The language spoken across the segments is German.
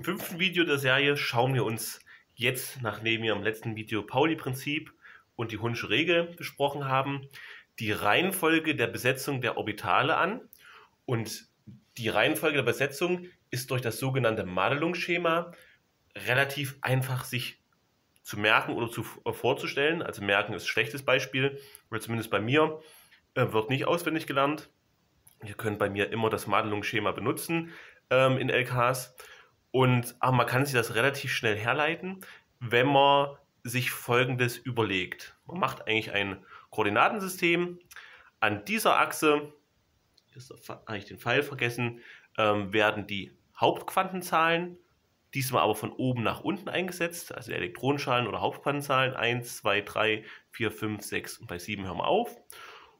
Im fünften Video der Serie schauen wir uns jetzt, nachdem wir im letzten Video Pauli-Prinzip und die Hunsche Regel besprochen haben, die Reihenfolge der Besetzung der Orbitale an. Und die Reihenfolge der Besetzung ist durch das sogenannte Madelungsschema relativ einfach sich zu merken oder zu, äh, vorzustellen. Also merken ist ein schlechtes Beispiel, oder zumindest bei mir äh, wird nicht auswendig gelernt. Ihr könnt bei mir immer das Madelungsschema benutzen ähm, in LKs. Und aber man kann sich das relativ schnell herleiten, wenn man sich Folgendes überlegt. Man macht eigentlich ein Koordinatensystem. An dieser Achse, habe ich den Pfeil vergessen, ähm, werden die Hauptquantenzahlen, diesmal aber von oben nach unten eingesetzt, also Elektronenschalen oder Hauptquantenzahlen 1, 2, 3, 4, 5, 6 und bei 7 hören wir auf.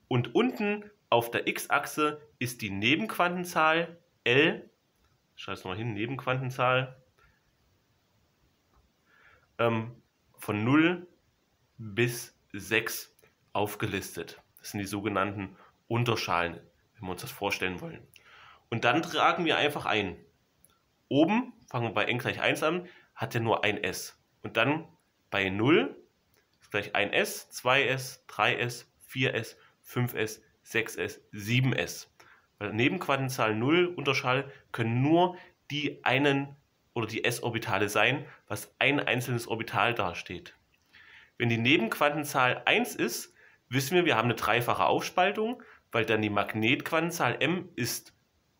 Und unten auf der x-Achse ist die Nebenquantenzahl L schreibe es mal hin, Nebenquantenzahl, ähm, von 0 bis 6 aufgelistet. Das sind die sogenannten Unterschalen, wenn wir uns das vorstellen wollen. Und dann tragen wir einfach ein. Oben, fangen wir bei n gleich 1 an, hat er nur ein S. Und dann bei 0 ist gleich 1S, 2S, 3S, 4S, 5S, 6S, 7S. Weil Nebenquantenzahl 0 Unterschall können nur die einen oder die s-Orbitale sein, was ein einzelnes Orbital dasteht. Wenn die Nebenquantenzahl 1 ist, wissen wir, wir haben eine dreifache Aufspaltung, weil dann die Magnetquantenzahl m ist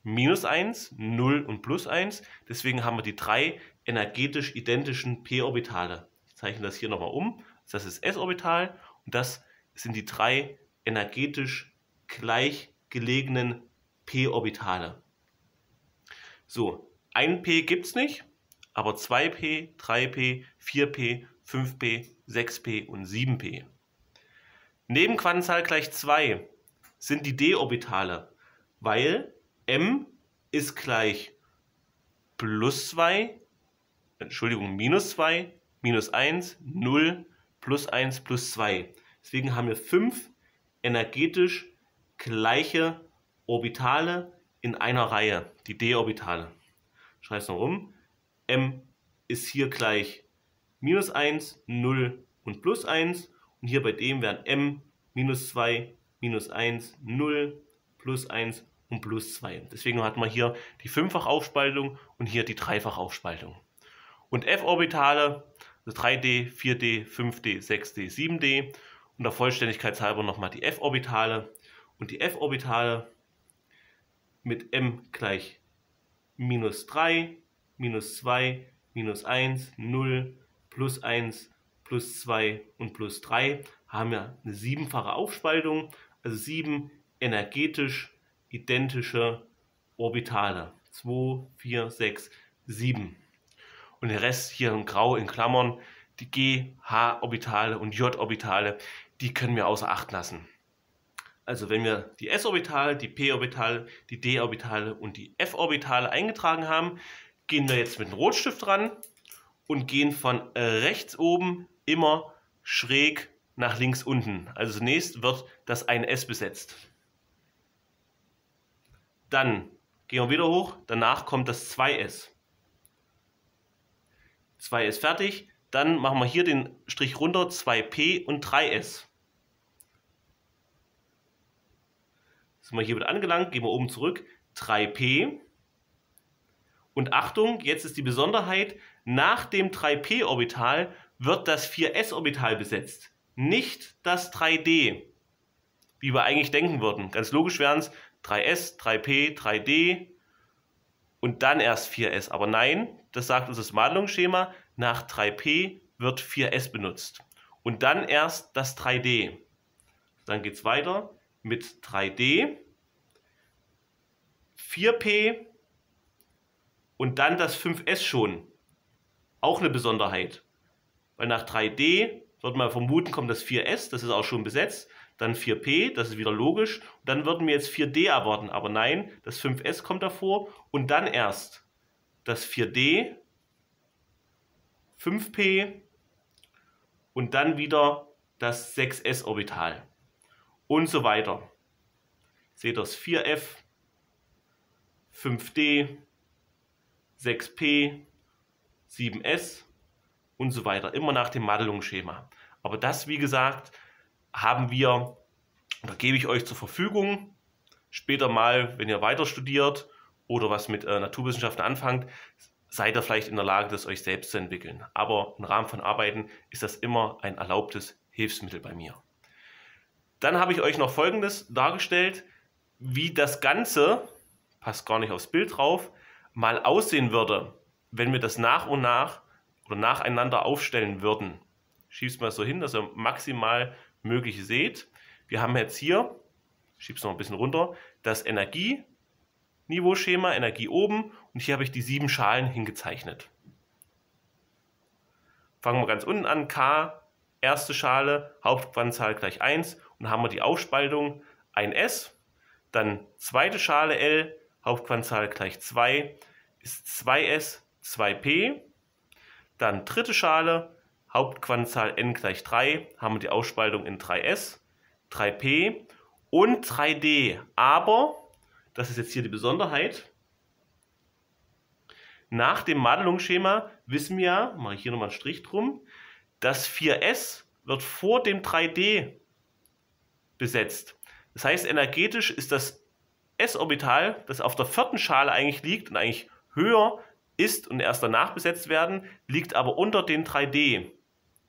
minus 1, 0 und plus 1. Deswegen haben wir die drei energetisch identischen p-Orbitale. Ich zeichne das hier nochmal um. Das ist s-Orbital und das sind die drei energetisch gleich gelegenen p-Orbitale. So, 1p gibt es nicht, aber 2p, 3p, 4p, 5p, 6p und 7p. Neben Quantenzahl gleich 2 sind die d-Orbitale, weil m ist gleich plus 2, Entschuldigung, minus 2, minus 1, 0, plus 1, plus 2. Deswegen haben wir fünf energetisch gleiche Orbitale in einer Reihe, die d-Orbitale. Schreibe es noch um. m ist hier gleich minus 1, 0 und plus 1. Und hier bei dem wären m minus 2, minus 1, 0, plus 1 und plus 2. Deswegen hat man hier die Fünffachaufspaltung und hier die Dreifachaufspaltung. Und f-Orbitale, also 3d, 4d, 5d, 6d, 7d. Und der Vollständigkeit halber nochmal die f-Orbitale. Und die f-Orbitale mit m gleich minus 3, minus 2, minus 1, 0, plus 1, plus 2 und plus 3 haben wir eine siebenfache Aufspaltung, also sieben energetisch identische Orbitale. 2, 4, 6, 7. Und der Rest hier in Grau in Klammern, die G, H-Orbitale und J-Orbitale, die können wir außer Acht lassen. Also wenn wir die s-Orbitale, die p-Orbitale, die d-Orbitale und die f-Orbitale eingetragen haben, gehen wir jetzt mit dem Rotstift ran und gehen von rechts oben immer schräg nach links unten. Also zunächst wird das 1s besetzt. Dann gehen wir wieder hoch, danach kommt das 2s. 2 ist fertig, dann machen wir hier den Strich runter, 2p und 3s. Sind wir hier wieder angelangt, gehen wir oben zurück, 3p. Und Achtung, jetzt ist die Besonderheit, nach dem 3p-Orbital wird das 4s-Orbital besetzt, nicht das 3d, wie wir eigentlich denken würden. Ganz logisch wären es 3s, 3p, 3d und dann erst 4s. Aber nein, das sagt uns das Madelungsschema, nach 3p wird 4s benutzt. Und dann erst das 3d. Dann geht es weiter mit 3D, 4P und dann das 5S schon. Auch eine Besonderheit. Weil nach 3D wird man vermuten, kommt das 4S, das ist auch schon besetzt. Dann 4P, das ist wieder logisch. Und dann würden wir jetzt 4D erwarten. Aber nein, das 5S kommt davor. Und dann erst das 4D, 5P und dann wieder das 6S-Orbital und so weiter. Seht das 4F, 5D, 6P 7S und so weiter. Immer nach dem Madelungsschema. Aber das, wie gesagt, haben wir, da gebe ich euch zur Verfügung. Später mal, wenn ihr weiter studiert oder was mit äh, Naturwissenschaften anfangt, seid ihr vielleicht in der Lage, das euch selbst zu entwickeln. Aber im Rahmen von Arbeiten ist das immer ein erlaubtes Hilfsmittel bei mir. Dann habe ich euch noch Folgendes dargestellt, wie das Ganze, passt gar nicht aufs Bild drauf, mal aussehen würde, wenn wir das nach und nach oder nacheinander aufstellen würden. Schiebe es mal so hin, dass ihr maximal möglich seht. Wir haben jetzt hier, schiebe es noch ein bisschen runter, das Energieniveauschema, Energie oben und hier habe ich die sieben Schalen hingezeichnet. Fangen wir ganz unten an, K, erste Schale, Hauptquantzahl gleich 1 und haben wir die Aufspaltung 1s, dann zweite Schale L, Hauptquantzahl gleich 2, ist 2s, 2p, dann dritte Schale, Hauptquantzahl n gleich 3, haben wir die Ausspaltung in 3s, 3p und 3d. Aber, das ist jetzt hier die Besonderheit, nach dem Madelungsschema wissen wir mache ich hier nochmal einen Strich drum, das 4s wird vor dem 3d besetzt. Das heißt, energetisch ist das s-Orbital, das auf der vierten Schale eigentlich liegt und eigentlich höher ist und erst danach besetzt werden, liegt aber unter den 3D.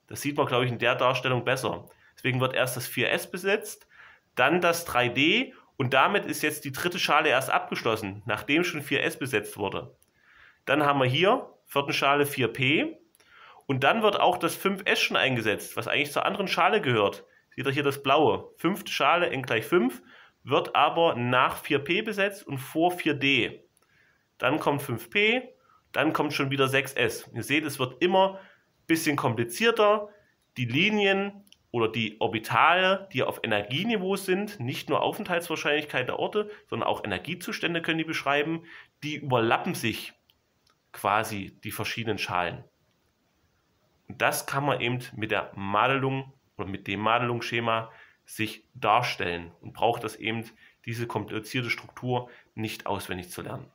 Das sieht man, glaube ich, in der Darstellung besser. Deswegen wird erst das 4S besetzt, dann das 3D und damit ist jetzt die dritte Schale erst abgeschlossen, nachdem schon 4S besetzt wurde. Dann haben wir hier, vierten Schale 4P und dann wird auch das 5S schon eingesetzt, was eigentlich zur anderen Schale gehört. Seht ihr hier das blaue? Fünfte Schale n gleich 5 wird aber nach 4P besetzt und vor 4D. Dann kommt 5P, dann kommt schon wieder 6S. Ihr seht, es wird immer ein bisschen komplizierter. Die Linien oder die Orbitale, die auf Energieniveau sind, nicht nur Aufenthaltswahrscheinlichkeit der Orte, sondern auch Energiezustände können die beschreiben, die überlappen sich quasi die verschiedenen Schalen. Und das kann man eben mit der Madelung oder mit dem Madelungsschema sich darstellen und braucht das eben diese komplizierte Struktur nicht auswendig zu lernen.